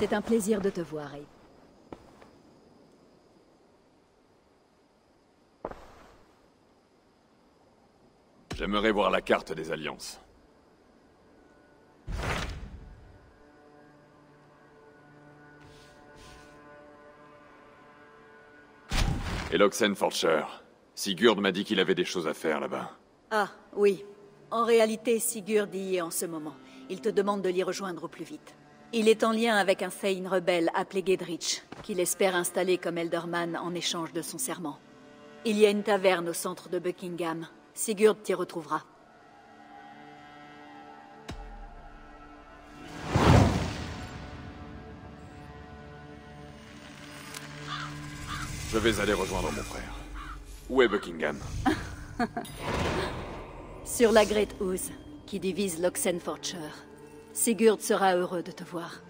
C'est un plaisir de te voir, Abe. J'aimerais voir la carte des alliances. Et Loxenforcher. Sigurd m'a dit qu'il avait des choses à faire là-bas. Ah, oui. En réalité, Sigurd y est en ce moment. Il te demande de l'y rejoindre au plus vite. Il est en lien avec un Seine rebelle appelé Gedrich, qu'il espère installer comme Elderman en échange de son serment. Il y a une taverne au centre de Buckingham. Sigurd t'y retrouvera. Je vais aller rejoindre mon frère. Où est Buckingham? Sur la Great Ouse, qui divise l'Oxenfordshire. Sigurd sera heureux de te voir.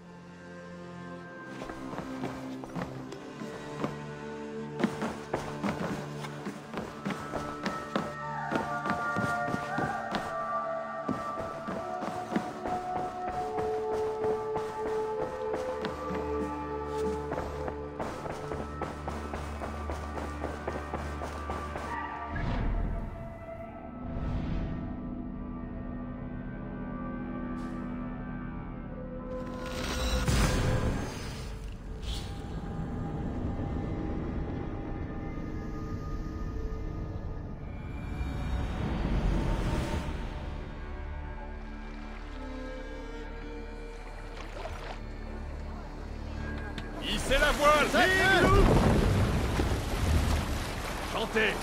对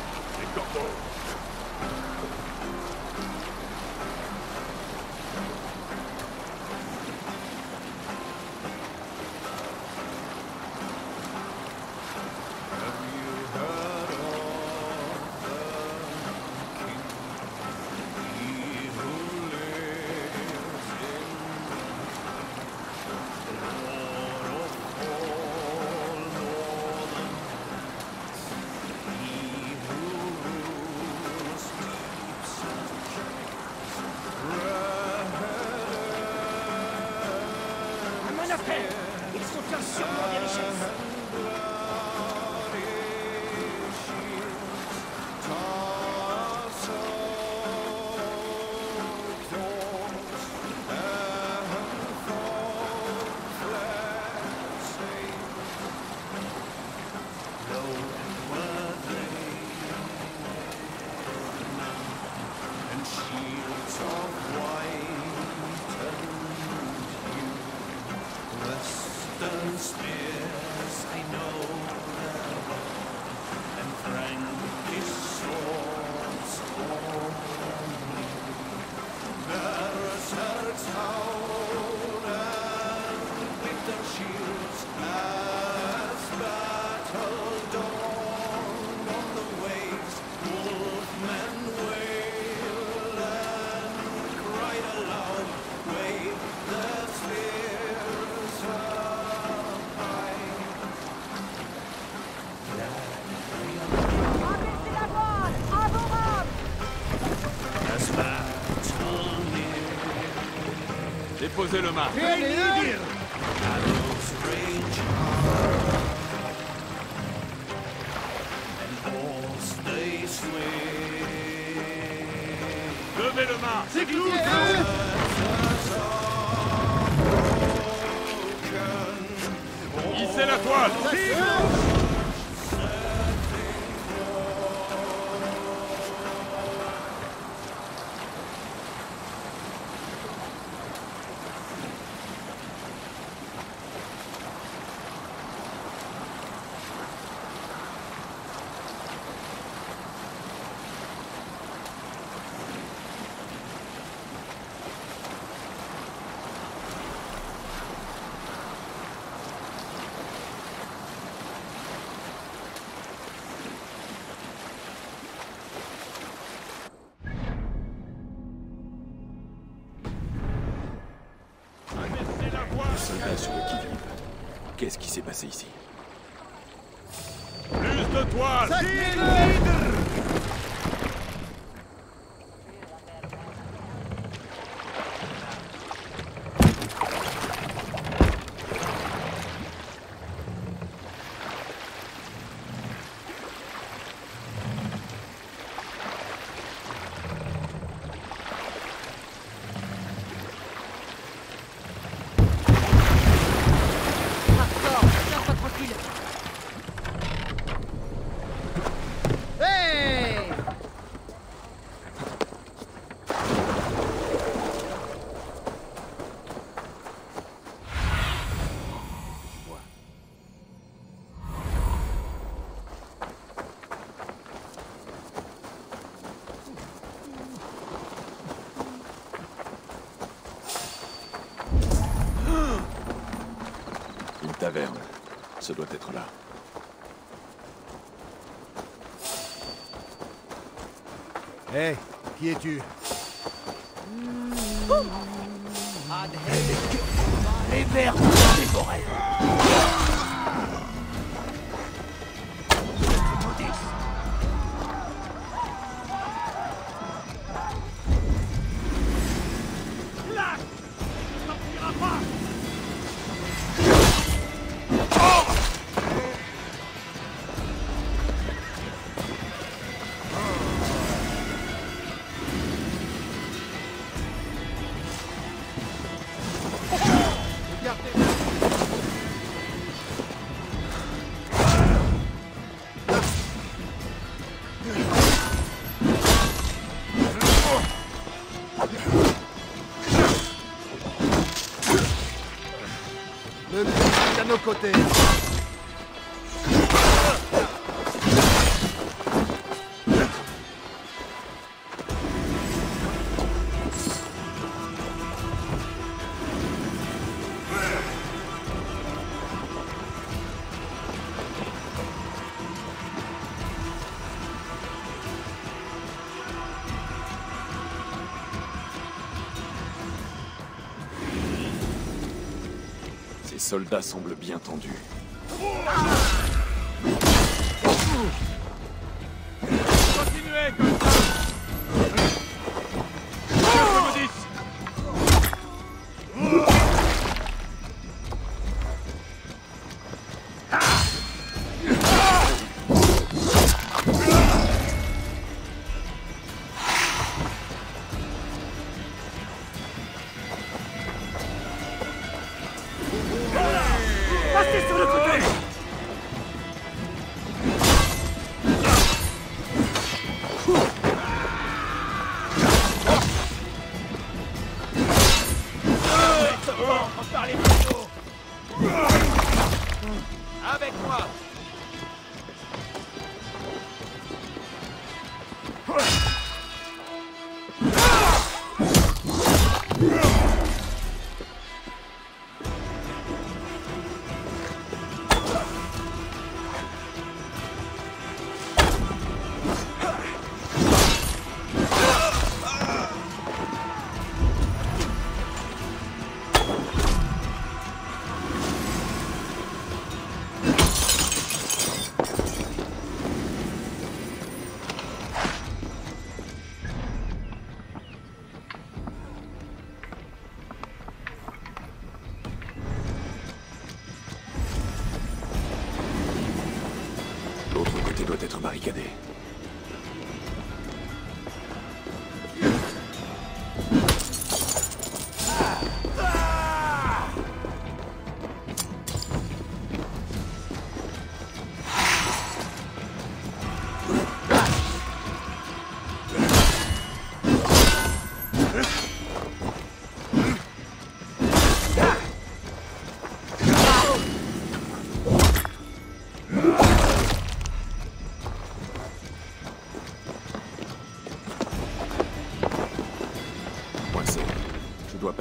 Déposez le mât. Levez le mât Hissez la toile de toile taverne. Ce doit être là. Hé, qui es-tu? À soldats semblent bien tendus.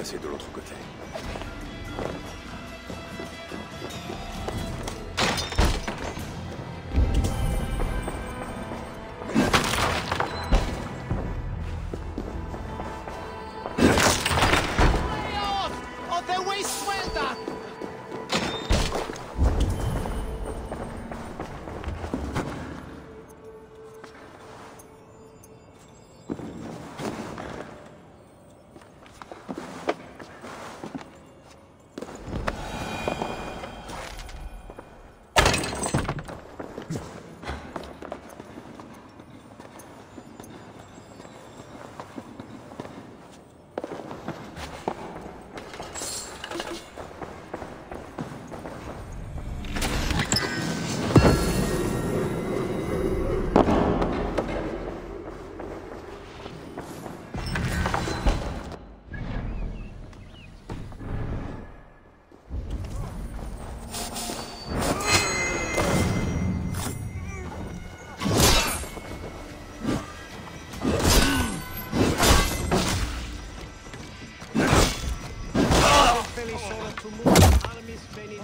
Passer de l'autre côté. enemy soldier to move enemies training.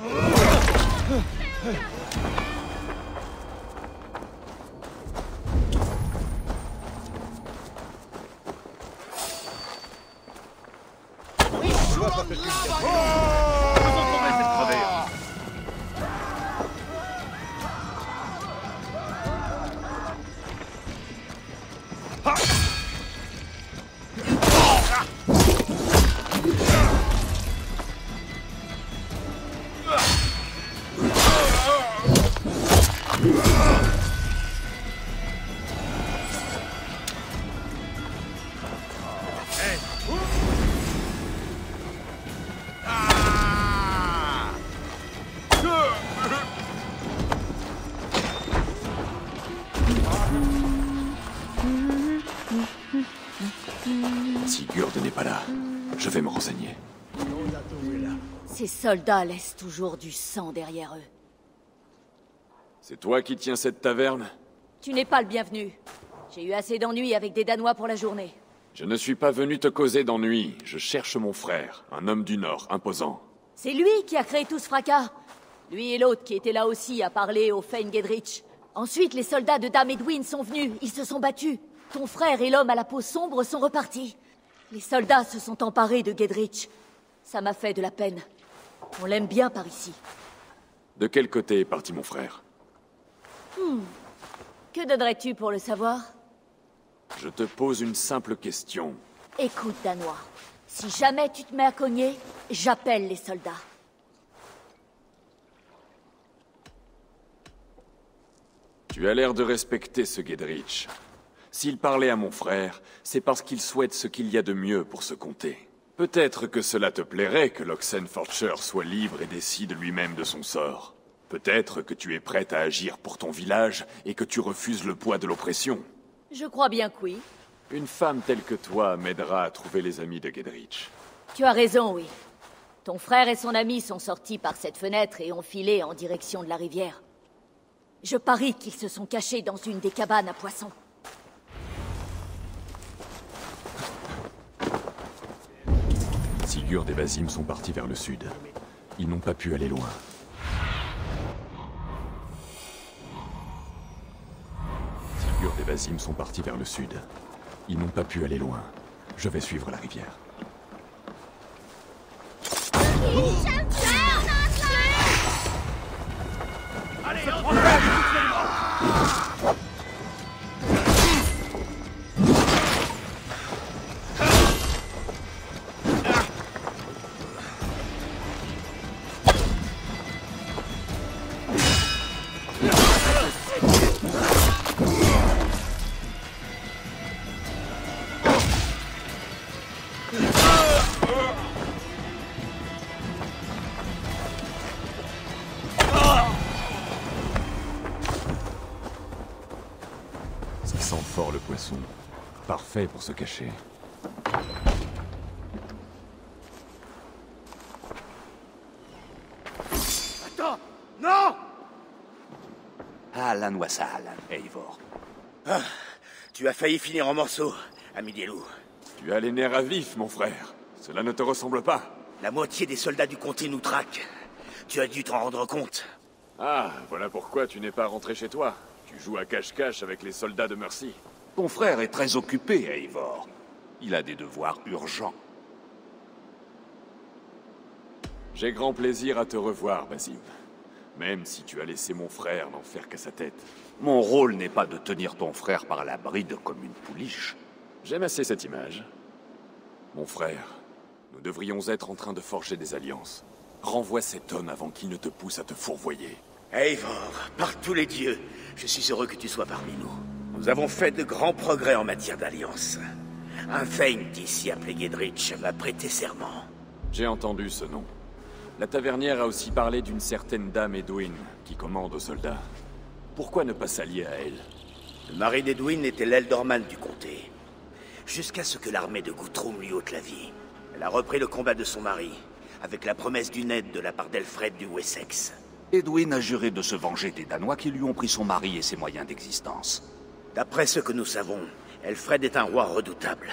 Ces soldats laissent toujours du sang derrière eux. C'est toi qui tiens cette taverne Tu n'es pas le bienvenu. J'ai eu assez d'ennuis avec des Danois pour la journée. Je ne suis pas venu te causer d'ennui. Je cherche mon frère, un homme du Nord, imposant. C'est lui qui a créé tout ce fracas. Lui et l'autre qui était là aussi à parler au Fein Gedrich. Ensuite, les soldats de Dame Edwin sont venus. Ils se sont battus. Ton frère et l'homme à la peau sombre sont repartis. Les soldats se sont emparés de Gedrich. Ça m'a fait de la peine. On l'aime bien par ici. De quel côté est parti mon frère? Que donnerais-tu pour le savoir? Je te pose une simple question. Écoute, Danois. Si jamais tu te mets à cogner, j'appelle les soldats. Tu as l'air de respecter ce Gedrich. S'il parlait à mon frère, c'est parce qu'il souhaite ce qu'il y a de mieux pour se compter. Peut-être que cela te plairait que l'Oxenforcher soit libre et décide lui-même de son sort. Peut-être que tu es prête à agir pour ton village et que tu refuses le poids de l'oppression. Je crois bien que oui. Une femme telle que toi m'aidera à trouver les amis de Gedrich. Tu as raison, oui. Ton frère et son ami sont sortis par cette fenêtre et ont filé en direction de la rivière. Je parie qu'ils se sont cachés dans une des cabanes à poissons. Sigurd et Basim sont partis vers le sud. Ils n'ont pas pu aller loin. Sigurd et Basim sont partis vers le sud. Ils n'ont pas pu aller loin. Je vais suivre la rivière. Ça Parfait pour se cacher. Attends Non Alan Wassalan, Eivor. Tu as failli finir en morceaux, ami des loups. Tu as les nerfs à vif, mon frère. Cela ne te ressemble pas. La moitié des soldats du comté nous traquent. Tu as dû t'en rendre compte. Ah, voilà pourquoi tu n'es pas rentré chez toi. Tu joues à cache-cache avec les soldats de Mercy. Ton frère est très occupé, Eivor. Il a des devoirs urgents. J'ai grand plaisir à te revoir, Basim. Même si tu as laissé mon frère n'en faire qu'à sa tête. Mon rôle n'est pas de tenir ton frère par la bride comme une pouliche. J'aime assez cette image. Mon frère, nous devrions être en train de forger des alliances. Renvoie cet homme avant qu'il ne te pousse à te fourvoyer. Eivor, par tous les dieux, je suis heureux que tu sois parmi nous. Nous avons fait de grands progrès en matière d'alliance. Un Feint ici appelé Gedrich m'a prêté serment. J'ai entendu ce nom. La tavernière a aussi parlé d'une certaine dame Edwin qui commande aux soldats. Pourquoi ne pas s'allier à elle? Le mari d'Edwin était l'Eldorman du comté. Jusqu'à ce que l'armée de Guthrum lui ôte la vie. Elle a repris le combat de son mari, avec la promesse d'une aide de la part d'Elfred du Wessex. Edwin a juré de se venger des Danois qui lui ont pris son mari et ses moyens d'existence. D'après ce que nous savons, Elfred est un roi redoutable.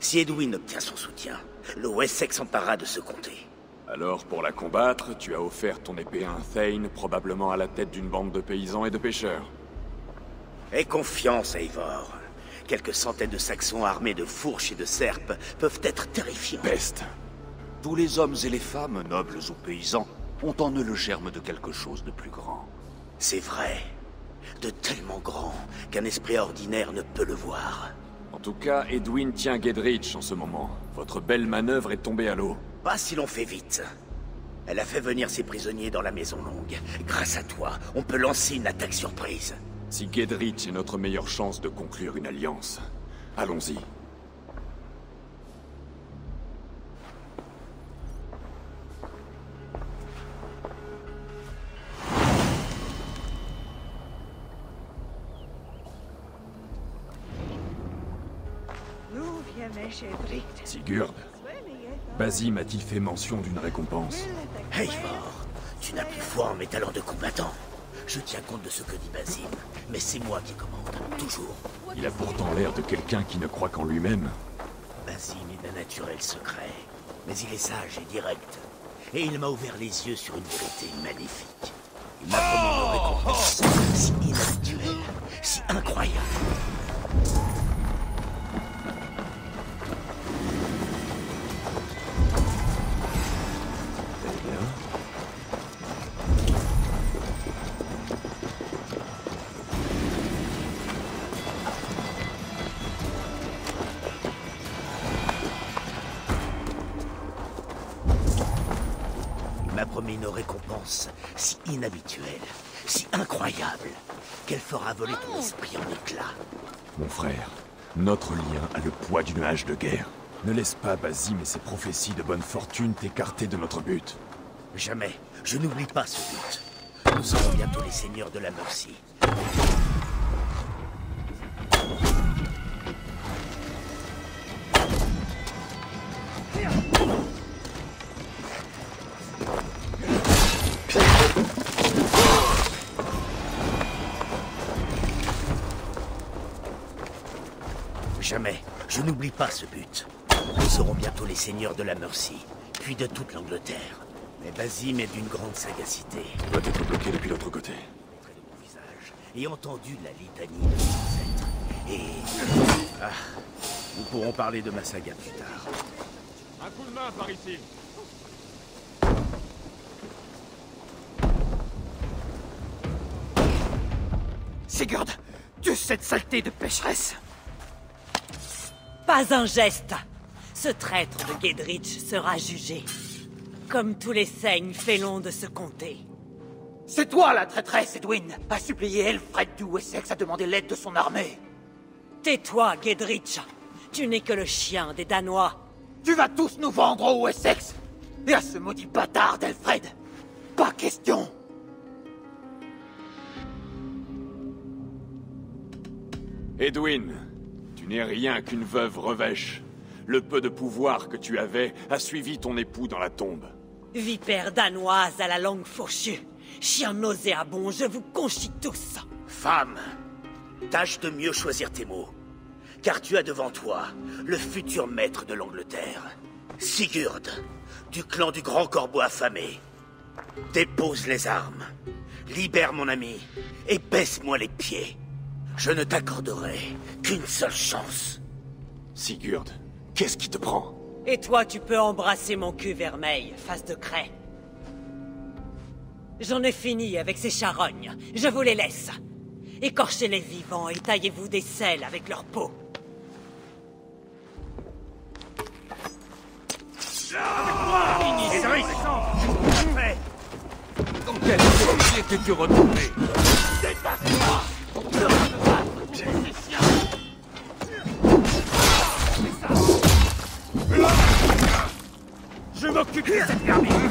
Si Edwin obtient son soutien, le Wessex s'emparera de ce comté. Alors, pour la combattre, tu as offert ton épée à un Thane, probablement à la tête d'une bande de paysans et de pêcheurs. Aie confiance, Eivor. Quelques centaines de Saxons armés de fourches et de serpes peuvent être terrifiants. Peste. Tous les hommes et les femmes, nobles ou paysans, ont en eux le germe de quelque chose de plus grand. C'est vrai. De tellement grand qu'un esprit ordinaire ne peut le voir. En tout cas, Edwin tient Gedrich en ce moment. Votre belle manœuvre est tombée à l'eau. Pas si l'on fait vite. Elle a fait venir ses prisonniers dans la Maison Longue. Grâce à toi, on peut lancer une attaque surprise. Si Gedrich est notre meilleure chance de conclure une alliance, allons-y. Sigurd, Basim a-t-il fait mention d'une récompense Eivor, tu n'as plus foi en mes talents de combattant. Je tiens compte de ce que dit Basim, mais c'est moi qui commande, toujours. Il a pourtant l'air de quelqu'un qui ne croit qu'en lui-même. Basim est d'un naturel secret, mais il est sage et direct. Et il m'a ouvert les yeux sur une vérité magnifique. Il m'a promis une récompense si inhabituelle, si incroyable. Une récompense si inhabituelle, si incroyable, qu'elle fera voler ton esprit en éclats. mon frère, notre lien a le poids d'une hache de guerre. Ne laisse pas Basim et ses prophéties de bonne fortune t'écarter de notre but. Jamais, je n'oublie pas ce but. Nous serons bientôt les seigneurs de la Mercie. N'oublie pas ce but. Nous serons bientôt les seigneurs de la Mercie, puis de toute l'Angleterre. Mais Basim est d'une grande sagacité. Il doit être bloqué depuis l'autre côté. Mon visage et entendu la litanie de ses ancêtres. Et... Ah, nous pourrons parler de ma saga plus tard. Un coup de main par ici. Sigurd, de cette saleté de pécheresse Pas un geste. Ce traître de Gedrich sera jugé. Comme tous les saignes félons de ce comté. C'est toi la traîtresse, Edwin. A supplié Elfred du Wessex à demander l'aide de son armée. Tais-toi, Gedrich. Tu n'es que le chien des Danois. Tu vas tous nous vendre au Wessex Et à ce maudit bâtard d'Elfred. Pas question. Edwin, tu n'es rien qu'une veuve revêche. Le peu de pouvoir que tu avais a suivi ton époux dans la tombe. Vipère danoise à la langue fourchue. Chien nauséabond, je vous conchis tous. Femme, tâche de mieux choisir tes mots. Car tu as devant toi le futur maître de l'Angleterre. Sigurd, du clan du Grand Corbeau affamé. Dépose les armes, libère mon ami et baisse-moi les pieds. Je ne t'accorderai qu'une seule chance. Sigurd, qu'est-ce qui te prend? Et toi, tu peux embrasser mon cul vermeil, face de craie. J'en ai fini avec ces charognes. Je vous les laisse. Écorchez-les vivants et taillez-vous des selles avec leur peau. Dans retrouvé Je m'occupe de cette vermine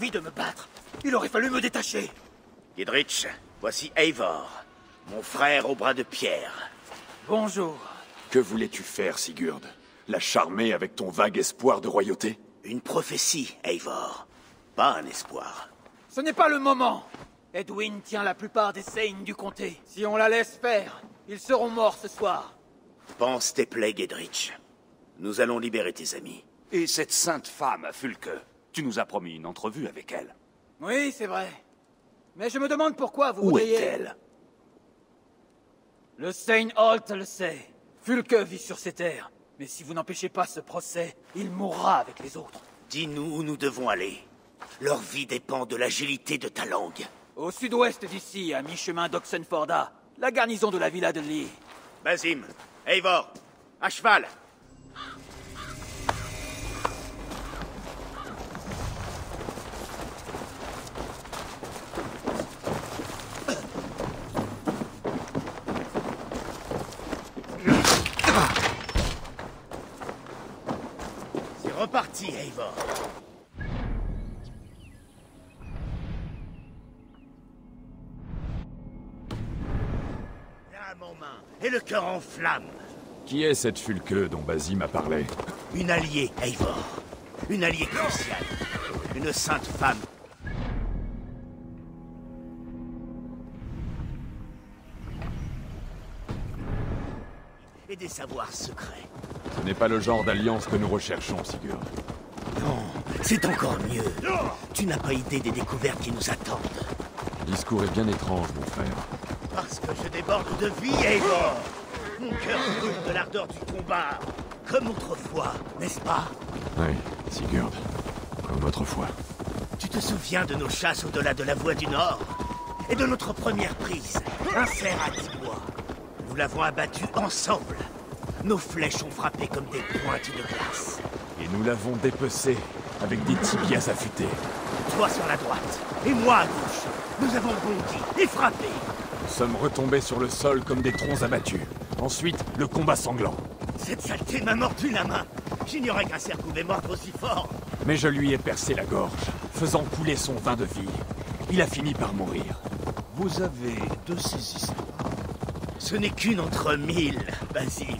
envie de me battre, il aurait fallu me détacher. Gidrich, voici Eivor, mon frère au bras de pierre. Bonjour. Que voulais-tu faire, Sigurd? La charmer avec ton vague espoir de royauté? Une prophétie, Eivor. Pas un espoir. Ce n'est pas le moment. Edwin tient la plupart des Seine du comté. Si on la laisse faire, ils seront morts ce soir. Pense tes plaies, Gedrich. Nous allons libérer tes amis. Et cette sainte femme, Fulke, tu nous as promis une entrevue avec elle. Oui, c'est vrai. Mais je me demande pourquoi vous Où voudriez... est-elle? Le Seine Holt le sait. Fulke vit sur ces terres. Mais si vous n'empêchez pas ce procès, il mourra avec les autres. Dis-nous où nous devons aller. Leur vie dépend de l'agilité de ta langue. Au sud-ouest d'ici, à mi-chemin d'Oxenforda, la garnison de la villa de Lee. Basim, Eivor, à cheval en. Qui est cette Fulke dont Basim a parlé Une alliée, Eivor. Une alliée cruciale. Une sainte femme. Et des savoirs secrets. Ce n'est pas le genre d'alliance que nous recherchons, Sigurd. Non, c'est encore mieux. Tu n'as pas idée des découvertes qui nous attendent. Le discours est bien étrange, mon frère. Parce que je déborde de vie, Eivor. Mon cœur brûle de l'ardeur du combat. Comme autrefois, n'est-ce pas? Oui, Sigurd. Comme autrefois. Tu te souviens de nos chasses au-delà de la voie du Nord Et de notre première prise, un fer à dix bois. Nous l'avons abattu ensemble. Nos flèches ont frappé comme des pointes de glace. Et nous l'avons dépecé avec des tibias affûtés. Toi sur la droite, et moi à gauche. Nous avons bondi et frappé. Nous sommes retombés sur le sol comme des troncs abattus. Ensuite, le combat sanglant. Cette saleté m'a mordu la main. J'ignorais qu'un cerf pouvait mordre aussi fort. Mais je lui ai percé la gorge, faisant couler son vin de vie. Il a fini par mourir. Vous avez de ces histoires. Ce n'est qu'une entre mille, Basim.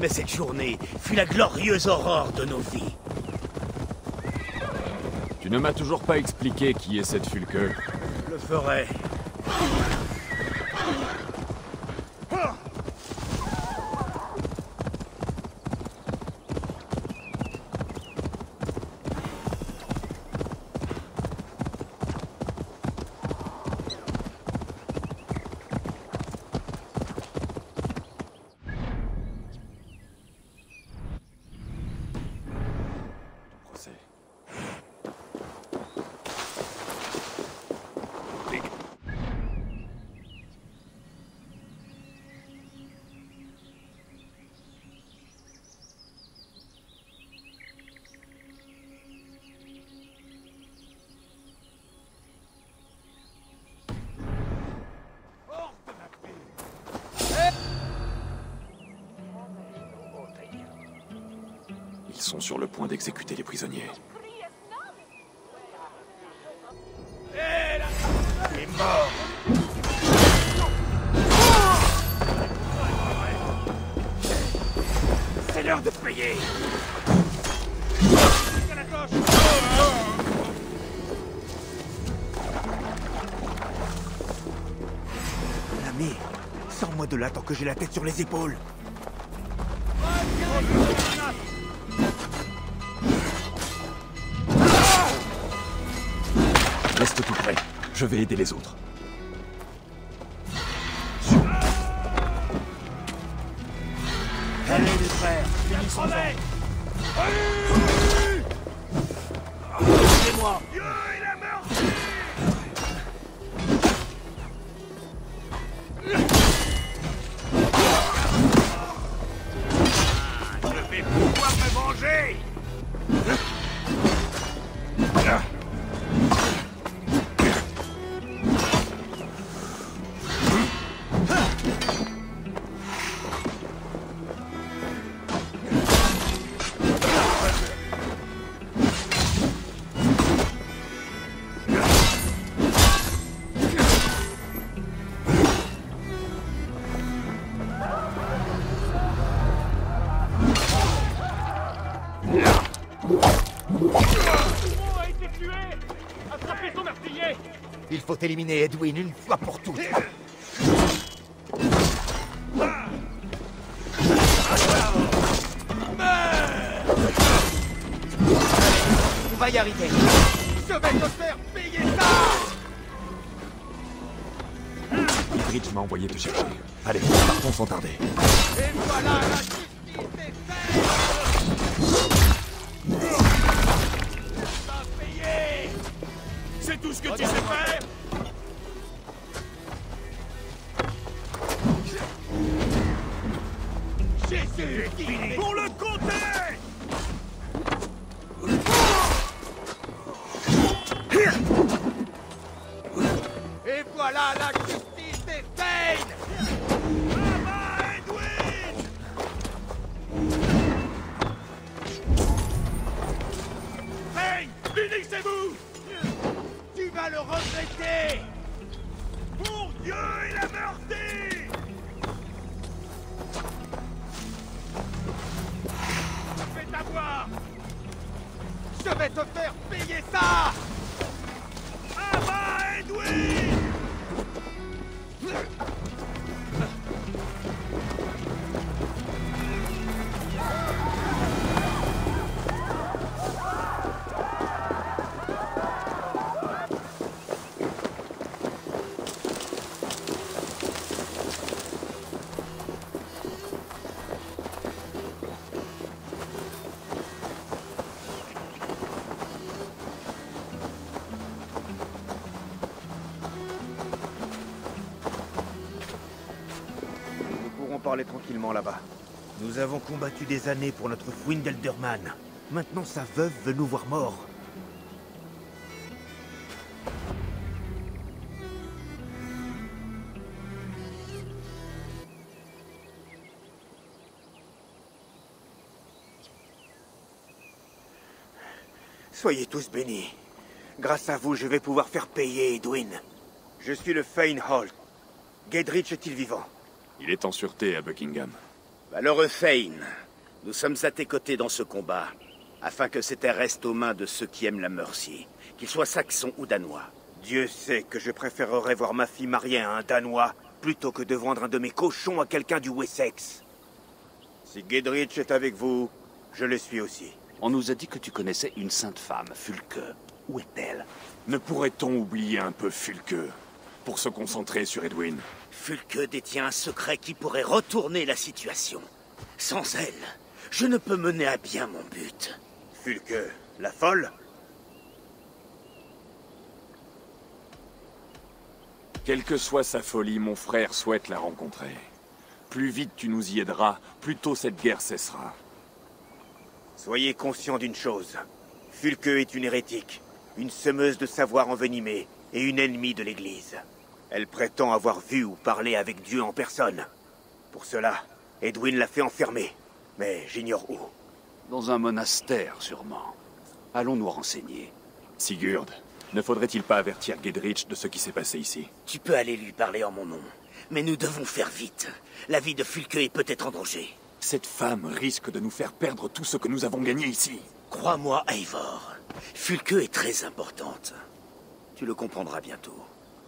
Mais cette journée fut la glorieuse aurore de nos vies. Tu ne m'as toujours pas expliqué qui est cette Fulke. Je le ferai. Ils sont sur le point d'exécuter les prisonniers. C'est l'heure de payer L'ami, sors-moi de là tant que j'ai la tête sur les épaules. Je vais aider les autres. Éliminer Edwin une fois pour toutes. On va y arriver. Je vais te faire payer ça Rich m'a envoyé te chercher. Allez, partons sans tarder. Pour le compter Parler tranquillement là-bas. Nous avons combattu des années pour notre Windelderman. Maintenant, sa veuve veut nous voir morts. Soyez tous bénis. Grâce à vous, je vais pouvoir faire payer Edwin. Je suis le Fane Holt. Gedrich est-il vivant? Il est en sûreté à Buckingham. Malheureux Fane, nous sommes à tes côtés dans ce combat, afin que ces terres restent aux mains de ceux qui aiment la Mercy, qu'ils soient saxons ou danois. Dieu sait que je préférerais voir ma fille mariée à un Danois plutôt que de vendre un de mes cochons à quelqu'un du Wessex. Si Gedrich est avec vous, je le suis aussi. On nous a dit que tu connaissais une sainte femme, Fulke. Où est-elle? Ne pourrait-on oublier un peu Fulke? Pour se concentrer sur Edwin Fulke détient un secret qui pourrait retourner la situation. Sans elle, je ne peux mener à bien mon but. Fulke, la folle Quelle que soit sa folie, mon frère souhaite la rencontrer. Plus vite tu nous y aideras, plus tôt cette guerre cessera. Soyez conscient d'une chose. Fulke est une hérétique, une semeuse de savoir envenimé et une ennemie de l'Église. Elle prétend avoir vu ou parlé avec Dieu en personne. Pour cela, Edwin l'a fait enfermer. Mais j'ignore où. Dans un monastère, sûrement. Allons nous renseigner. Sigurd, ne faudrait-il pas avertir Gedrich de ce qui s'est passé ici? Tu peux aller lui parler en mon nom. Mais nous devons faire vite. La vie de Fulke est peut-être en danger. Cette femme risque de nous faire perdre tout ce que nous avons gagné ici. Crois-moi, Eivor. Fulke est très importante. Tu le comprendras bientôt.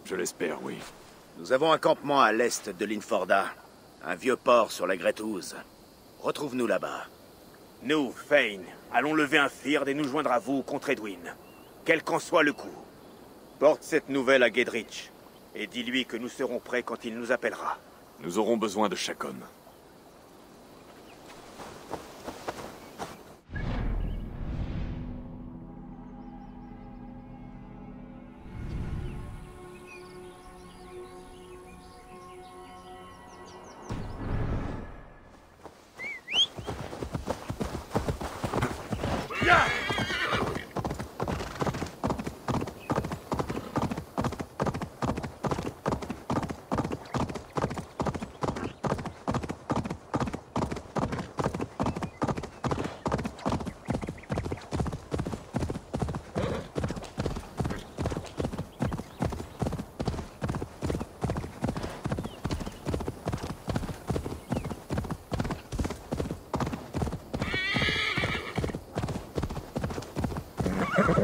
Je l'espère, oui. Nous avons un campement à l'est de Linforda. Un vieux port sur la Gretouze. Retrouve-nous là-bas. Nous, Fane, allons lever un Fird et nous joindre à vous contre Edwin. Quel qu'en soit le coup. Porte cette nouvelle à Gedrich. Et dis-lui que nous serons prêts quand il nous appellera. Nous aurons besoin de chaque homme.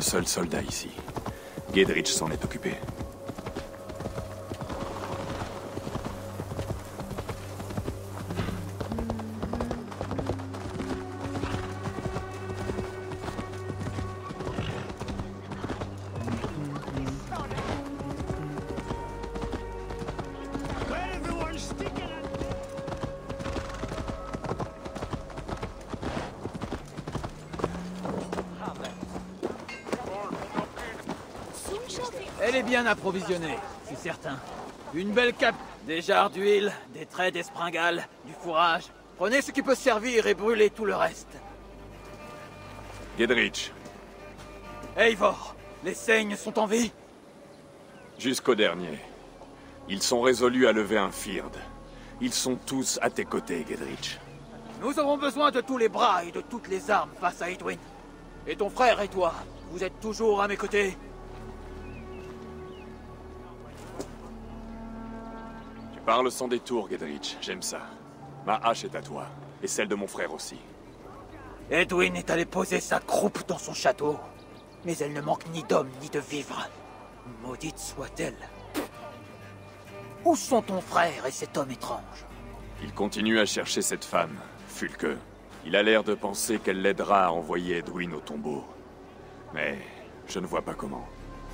un seul soldat ici. Gedrich s'en est occupé. Elle est bien approvisionnée, c'est certain. Une belle cape, des jarres d'huile, des traits d'espringale, du fourrage. Prenez ce qui peut servir et brûlez tout le reste. Gedrich, Eivor, les saignes sont en vie jusqu'au dernier. Ils sont résolus à lever un Fird. Ils sont tous à tes côtés, Gedrich. Nous aurons besoin de tous les bras et de toutes les armes face à Edwin. Et ton frère et toi, vous êtes toujours à mes côtés Tu parles sans détour, Gedrich. J'aime ça. Ma hache est à toi. Et celle de mon frère aussi. Edwin est allé poser sa croupe dans son château. Mais elle ne manque ni d'hommes ni de vivres. Maudite soit-elle. Où sont ton frère et cet homme étrange? Il continue à chercher cette femme, Fulke. Il a l'air de penser qu'elle l'aidera à envoyer Edwin au tombeau. Mais je ne vois pas comment.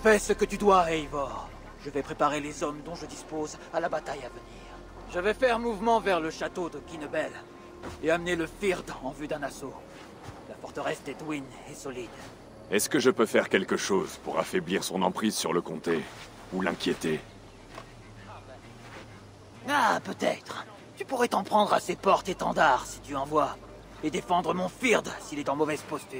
Fais ce que tu dois, Eivor. Je vais préparer les hommes dont je dispose à la bataille à venir. Je vais faire mouvement vers le château de Kinnebel et amener le Fird en vue d'un assaut. La forteresse d'Edwin est solide. Est-ce que je peux faire quelque chose pour affaiblir son emprise sur le comté Ou l'inquiéter? Ah, peut-être. Tu pourrais t'en prendre à ses portes-étendards si tu en vois. Et défendre mon Fird s'il est en mauvaise posture.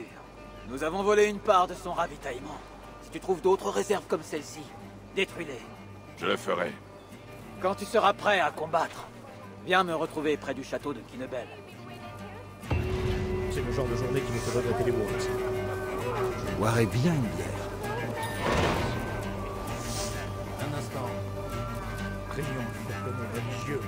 Nous avons volé une part de son ravitaillement. Si tu trouves d'autres réserves comme celle-ci, détruis-les. Je le ferai. Quand tu seras prêt à combattre, viens me retrouver près du château de Kinnebel. C'est le genre de journée qui me ferait regretter les Wolves. Je boirais bien une bière. Un instant. Prions pour que mon religieux.